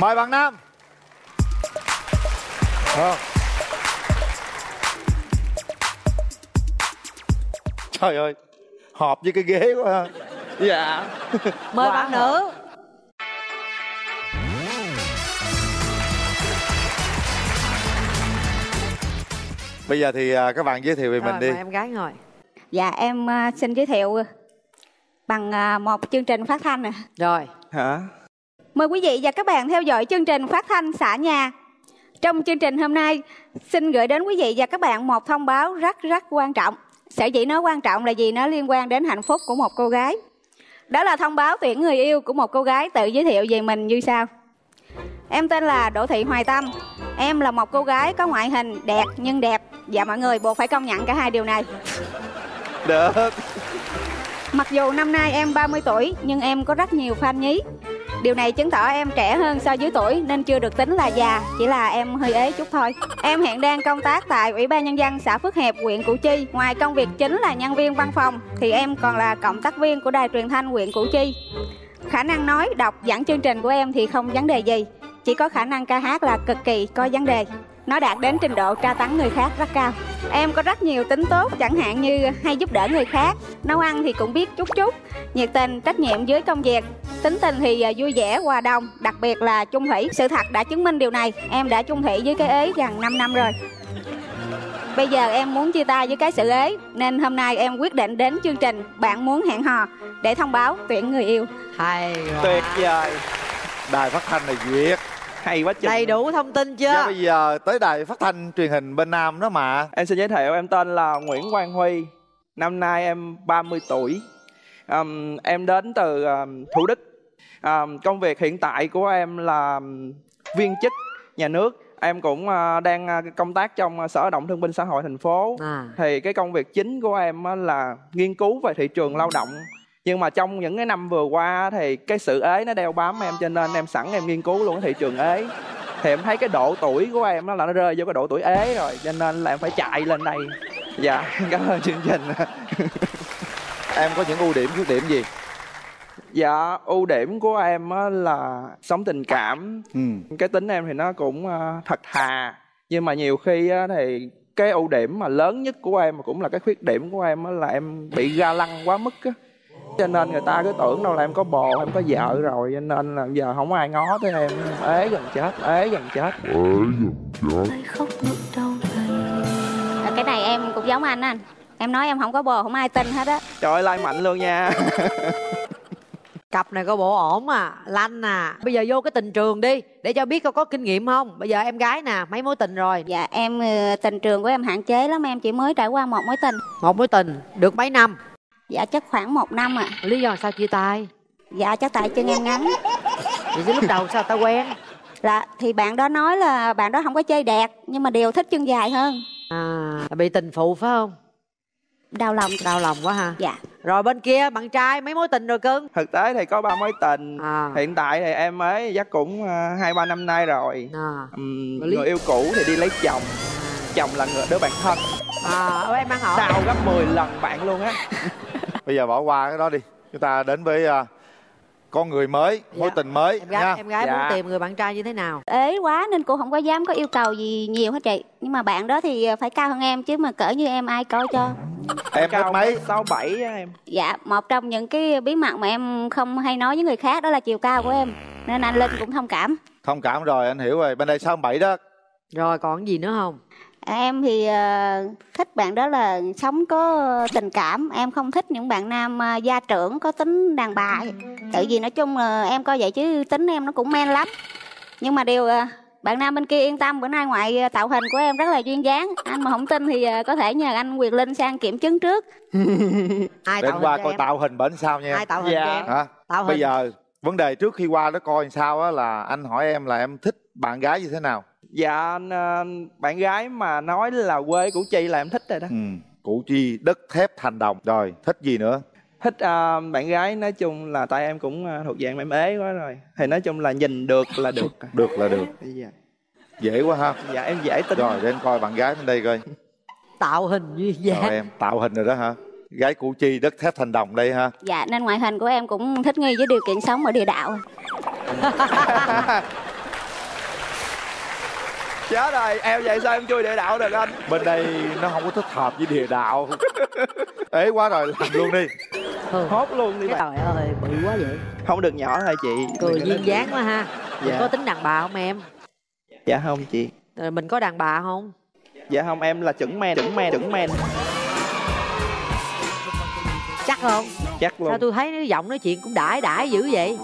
mời bạn nam. Ờ. trời ơi hợp với cái ghế quá ha. Dạ. Mời bạn nữ. bây giờ thì à, các bạn giới thiệu về rồi mình đi. em gái ngồi. Dạ em à, xin giới thiệu bằng à, một chương trình phát thanh nè. rồi. Hả Mời quý vị và các bạn theo dõi chương trình phát thanh xã nhà. Trong chương trình hôm nay, xin gửi đến quý vị và các bạn một thông báo rất rất quan trọng. Sở dĩ nó quan trọng là vì nó liên quan đến hạnh phúc của một cô gái. Đó là thông báo tuyển người yêu của một cô gái tự giới thiệu về mình như sau. Em tên là Đỗ Thị Hoài Tâm. Em là một cô gái có ngoại hình đẹp nhưng đẹp và mọi người buộc phải công nhận cả hai điều này. được Mặc dù năm nay em 30 tuổi nhưng em có rất nhiều fan nhí. Điều này chứng tỏ em trẻ hơn so với tuổi nên chưa được tính là già, chỉ là em hơi ế chút thôi. Em hiện đang công tác tại Ủy ban Nhân dân xã Phước Hiệp, huyện Củ Chi. Ngoài công việc chính là nhân viên văn phòng thì em còn là cộng tác viên của đài truyền thanh huyện Củ Chi. Khả năng nói, đọc, dẫn chương trình của em thì không vấn đề gì. Chỉ có khả năng ca hát là cực kỳ có vấn đề. Nó đạt đến trình độ tra tấn người khác rất cao. Em có rất nhiều tính tốt chẳng hạn như hay giúp đỡ người khác, nấu ăn thì cũng biết chút chút, nhiệt tình, trách nhiệm với công việc, tính tình thì à, vui vẻ, hòa đồng, đặc biệt là chung thủy. Sự thật đã chứng minh điều này, em đã chung thủy với cái ế gần 5 năm rồi. Bây giờ em muốn chia tay với cái sự ế nên hôm nay em quyết định đến chương trình Bạn muốn hẹn hò để thông báo tuyển người yêu. hay quá. tuyệt vời đài phát thanh là duyệt hay quá chừng. Đầy đủ thông tin chưa? Bây giờ tới đài phát thanh truyền hình bên Nam đó mà. Em xin giới thiệu em tên là Nguyễn Quang Huy. Năm nay em 30 tuổi. Ờm, Em đến từ ờm, Thủ Đức. Ờm, Công việc hiện tại của em là viên chức nhà nước. Em cũng ờ, đang ờ, công tác trong ờ, Sở Lao động Thương binh Xã hội thành phố. À. Thì cái công việc chính của em á là nghiên cứu về thị trường lao động nhưng mà trong những cái năm vừa qua thì cái sự ế nó đeo bám em cho nên em sẵn em nghiên cứu luôn cái thị trường ế. Thì em thấy cái độ tuổi của em đó là nó rơi vô cái độ tuổi ế rồi cho nên là em phải chạy lên đây. Dạ cảm ơn chương trình. Em có những ưu điểm khuyết điểm gì? Dạ ưu điểm của em á là sống tình cảm. Ừ. cái tính em thì nó cũng ờ, thật thà nhưng mà nhiều khi á thì cái ưu điểm mà lớn nhất của em mà cũng là cái khuyết điểm của em á là em bị ga lăng quá mức á cho nên người ta cứ tưởng đâu là em có bồ em có vợ rồi cho nên là giờ không ai ngó tới em. Ế gần chết ế gần chết. À, cái này em cũng giống anh anh. Em nói em không có bồ không ai tin hết á. trời ơi lai mạnh luôn nha. Cặp này có bộ ổn à lanh à. Bây giờ vô cái tình trường đi để cho biết có có kinh nghiệm không. Bây giờ em gái nè mấy mối tình rồi? Dạ em ờ, tình trường của em hạn chế lắm em chỉ mới trải qua một mối tình. một mối tình được mấy năm Dạ chắc khoảng một năm ạ. lý do sao chia tay? Dạ chắc tại chân em ngắn. vậy chứ lúc đầu sao ta quen? Là thì bạn đó nói là bạn đó không có chơi đẹp nhưng mà đều thích chân dài hơn. à bị tình phụ phải không? Đau lòng. đau lòng quá ha. Dạ. rồi bên kia bạn trai mấy mối tình rồi cưng? Thực tế thì có ba mối tình. À. Hiện tại thì em ấy chắc cũng ờ, hai ba năm nay rồi. À. Lý- người yêu cũ thì đi lấy chồng. Chồng là người đứa bạn thân. À em ăn hỏi đau gấp 10 lần bạn luôn á bây giờ bỏ qua cái đó đi chúng ta đến với à, con người mới mối Dạ. tình mới em gái nha em gái Dạ. muốn tìm người bạn trai như thế nào Ế quá nên cô không có dám có yêu cầu gì nhiều hết chị. Nhưng mà bạn đó thì phải cao hơn em chứ mà cỡ như em ai coi cho. em mét mấy sáu bảy em Dạ, một trong những cái bí mật mà em không hay nói với người khác đó là chiều cao của em. Nên anh Linh cũng thông cảm. thông cảm rồi anh hiểu rồi bên đây sáu bảy đó rồi còn gì nữa không Em thì ờ, thích bạn đó là sống có tình cảm. Em không thích những bạn nam ờ, gia trưởng có tính đàn bà. Tại vì nói chung là em coi vậy chứ tính em nó cũng men lắm. Nhưng mà điều ờ, bạn nam bên kia yên tâm bữa nay ngoại tạo hình của em rất là duyên dáng. Anh mà không tin thì có thể nhờ anh Quyền Linh sang kiểm chứng trước. ai đến tạo qua coi em tạo hình bển sao nha ai tạo hình Dạ. cho em hả tạo hình bây giờ vấn đề trước khi qua đó coi sao á là anh hỏi em là em thích bạn gái như thế nào dạ ờ, bạn gái mà nói là quê củ chi là em thích rồi đó. Ừ. củ chi đất thép thành đồng. Rồi thích gì nữa? Thích ờ, bạn gái nói chung là tại em cũng ờ, thuộc dạng em ế quá rồi. Thì nói chung là nhìn được là được. Được là được. Dạ, dễ quá ha. Dạ em dễ tính. Rồi để anh coi bạn gái bên đây coi. Tạo hình duyên rồi dáng em tạo hình rồi đó hả gái củ chi đất thép thành đồng đây ha. Dạ, nên ngoại hình của em cũng thích nghi với điều kiện sống ở địa đạo. chết rồi em vậy sao em chui địa đạo được anh? Bên đây nó không có thích hợp với địa đạo. Ế quá rồi làm luôn đi. Ừ. hốt luôn đi cái bạn. Trời ơi bự quá vậy. Không được nhỏ thôi chị. Cười duyên dáng quá ha. Dạ. có tính đàn bà không em? Dạ không chị. Rồi mình có đàn bà không? Dạ không em là chuẩn men chuẩn men chuẩn men. Chắc không? Chắc luôn. Sao tôi thấy nó giọng nói chuyện cũng đãi đãi dữ vậy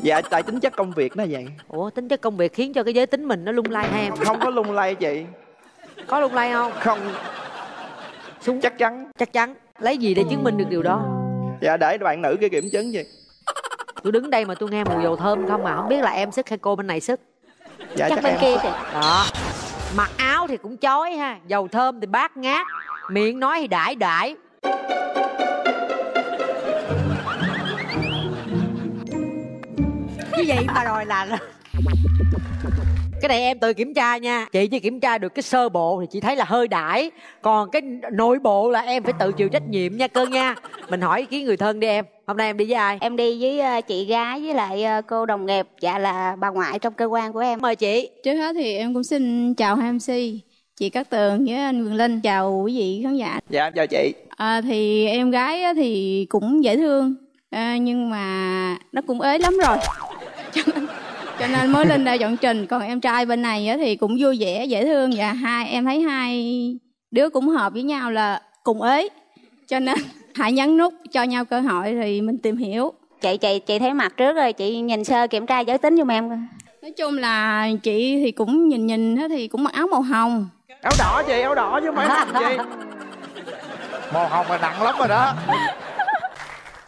dạ tại tính chất công việc nó vậy. Ủa tính chất công việc khiến cho cái giới tính mình nó lung lay hay em không có lung lay chị. Có lung lay không? Không. Súng. Chắc chắn. Chắc chắn. Lấy gì để chứng minh được điều đó? Dạ để bạn nữ kia kiểm chứng gì tôi đứng đây mà tôi nghe mùi dầu thơm không mà không biết là em sức hay cô bên này sức. Dạ chắc chắc, bên em kia thì đó. Mặc áo thì cũng chói ha. Dầu thơm thì bát ngát. Miệng nói thì đãi đãi vậy mà rồi là cái này em tự kiểm tra nha. Chị chỉ kiểm tra được cái sơ bộ thì chị thấy là hơi đãi còn cái nội bộ là em phải tự chịu trách nhiệm nha cơ nha. Mình hỏi ý kiến người thân đi em. Hôm nay em đi với ai? Em đi với ờ, chị gái với lại ờ, cô đồng nghiệp dạ là bà ngoại trong cơ quan của em. Mời chị. Trước hết thì em cũng xin chào hai MC, chị Cát Tường với anh Quyền Linh, chào quý vị khán giả. dạ em chào chị. À, thì em gái á thì cũng dễ thương, à, nhưng mà nó cũng ế lắm rồi. Cho, nên, cho nên mới lên đây dọn trình. Còn em trai bên này á thì cũng vui vẻ, dễ thương và hai em thấy hai đứa cũng hợp với nhau là cùng ế. Cho nên hãy nhấn nút cho nhau cơ hội thì mình tìm hiểu. chị chị chị thấy mặt trước rồi chị nhìn sơ kiểm tra giới tính giùm em coi. Nói chung là chị thì cũng nhìn nhìn á thì cũng mặc áo màu hồng. áo đỏ chị áo đỏ chứ không phải hồng chị màu hồng là nặng lắm rồi đó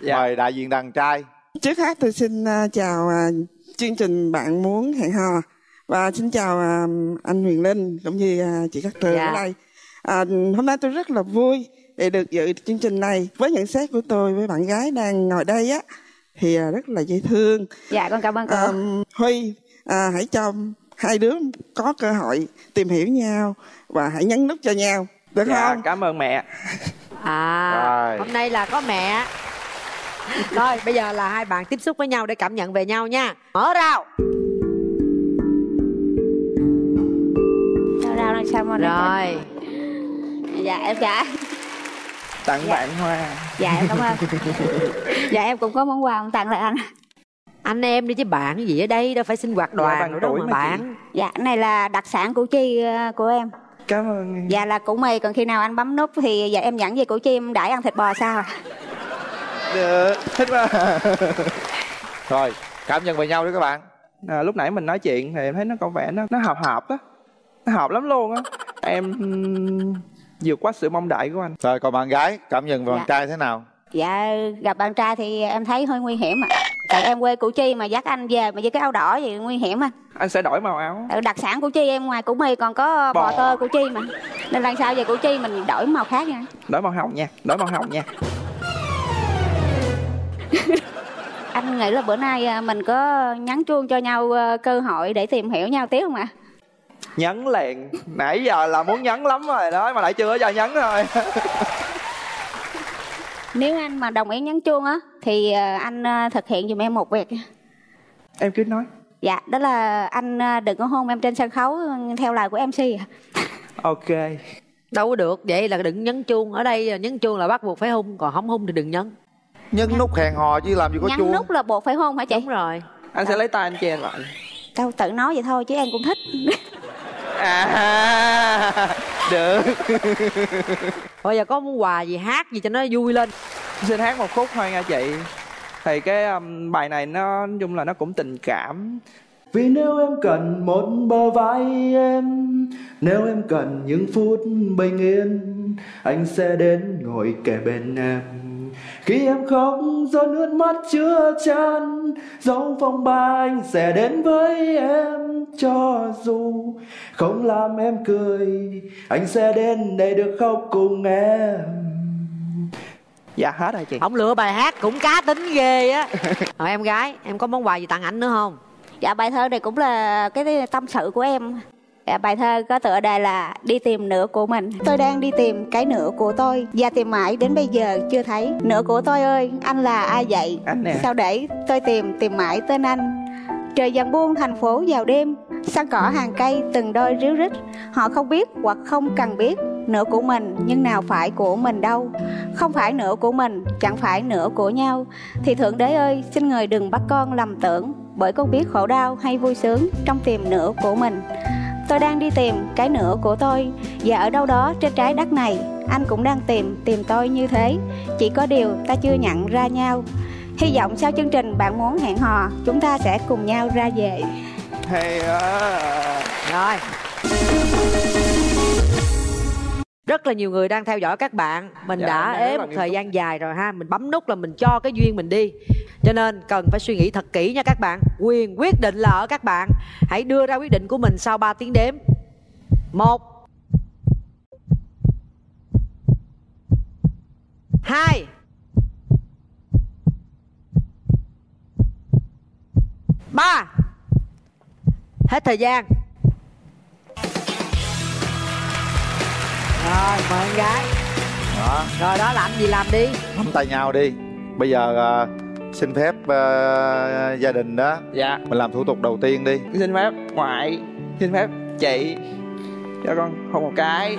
Dạ. mời đại diện đàn trai Trước hết tôi xin à, chào à, chương trình Bạn Muốn Hẹn Hò và xin chào à, anh Huyền Linh cũng như chị Cát Tường Dạ. ở đây. À, hôm nay tôi rất là vui để được dự chương trình này. Với nhận xét của tôi với bạn gái đang ngồi đây á thì rất là dễ thương. dạ con cảm ơn cô À, Huy à, hãy cho hai đứa có cơ hội tìm hiểu nhau và hãy nhấn nút cho nhau được dạ không? cảm ơn mẹ À, Rồi. hôm nay là có mẹ. Rồi, bây giờ là hai bạn tiếp xúc với nhau để cảm nhận về nhau nha. Mở rào. sao ra làm sao mà nó- Rồi, dạ em dạ tặng bạn hoa. Dạ em cảm ơn. Dạ em cũng có món quà muốn tặng lại anh. Anh em đi chứ bạn cái gì ở đây đâu phải sinh hoạt đoàn bằng nữa đâu mà bạn. dạ cái này là đặc sản củ chi ờ, của em. Cảm ơn dạ là củ mì còn khi nào anh bấm nút thì dạ em dẫn về củ chi em đãi ăn thịt bò sao? Được. Thích quá. Rồi cảm nhận về nhau đi các bạn. À, lúc nãy mình nói chuyện thì em thấy nó có vẻ nó nó hợp hợp á. Nó hợp lắm luôn á. Em vượt qua sự mong đợi của anh. Rồi còn bạn gái cảm nhận về Dạ. bạn trai thế nào? Dạ gặp bạn trai thì em thấy hơi nguy hiểm ạ. Tại em quê củ chi mà dắt anh về mà với cái áo đỏ thì nguy hiểm anh. Anh sẽ đổi màu áo. Tại đặc sản củ chi em ngoài củ mì còn có bò Bò. tơ củ chi mà. Nên lần sau về củ chi mình đổi màu khác nha. Đổi màu hồng nha đổi màu hồng nha anh nghĩ là bữa nay à, mình có nhắn chuông cho nhau à, cơ hội để tìm hiểu nhau tiếp không ạ nhấn liền nãy giờ là muốn nhấn lắm rồi đó mà lại chưa cho nhấn thôi nếu anh mà đồng ý nhắn chuông á thì à, anh à, thực hiện giùm em một việc em cứ nói dạ đó là anh à, đừng có hôn em trên sân khấu theo lời của mc ạ. ok Đâu có được, vậy là đừng nhấn chuông. Ở đây nhấn chuông là bắt buộc phải hung, còn không hung thì đừng nhấn. Nhấn nút hẹn hò chứ làm gì có nhắn chuông. nút là buộc phải hôn hả chị? Đúng rồi. anh sẽ lấy tay anh che lại. Đâu tự nói vậy thôi chứ em cũng thích. À được. Bây giờ có muốn quà gì hát gì cho nó vui lên. xin hát một khúc thôi nha chị. Thì cái um, bài này nó nói chung là nó cũng tình cảm. Vì nếu em cần một bờ vai em nếu em cần những phút bình yên anh sẽ đến ngồi kề bên em khi em khóc do nước mắt chưa chan dấu phong ba anh sẽ đến với em cho dù không làm em cười anh sẽ đến để được khóc cùng em dạ hết rồi chị Ông lựa bài hát cũng cá tính ghê á. Rồi em gái, em có món quà gì tặng ảnh nữa không? dạ bài thơ này cũng là cái tâm sự của em bài thơ có tựa đề là đi tìm nửa của mình. Tôi đang đi tìm cái nửa của tôi và tìm mãi đến bây giờ chưa thấy. Nửa của tôi ơi anh là ai vậy? Anh nè. Sao để tôi tìm tìm mãi tên anh? Trời dần buông thành phố vào đêm. Săn cỏ hàng cây từng đôi ríu rít? Họ không biết hoặc không cần biết nửa của mình nhưng nào phải của mình đâu. Không phải nửa của mình chẳng phải nửa của nhau. Thì thượng đế ơi xin người đừng bắt con lầm tưởng bởi con biết khổ đau hay vui sướng trong tìm nửa của mình tôi đang đi tìm cái nửa của tôi. Và ở đâu đó trên trái đất này anh cũng đang tìm tìm tôi như thế. Chỉ có điều ta chưa nhận ra nhau. Hy vọng sau chương trình bạn muốn hẹn hò chúng ta sẽ cùng nhau ra về. Hay quá. Rồi rất là nhiều người đang theo dõi các bạn. Mình Dạ, đã ế một thời gian dài rồi ha. Mình bấm nút là mình cho cái duyên mình đi. Cho nên cần phải suy nghĩ thật kỹ nha các bạn. Quyền quyết định là ở các bạn. Hãy đưa ra quyết định của mình sau 3 tiếng đếm. Một. Hai. Ba. Hết thời gian rồi mời em gái. Đó. Rồi đó làm gì làm đi. Nắm tay nhau đi. Bây giờ à, xin phép à, gia đình đó dạ. mình làm thủ tục đầu tiên đi. Xin phép ngoại xin phép chị. Cho con hôn một cái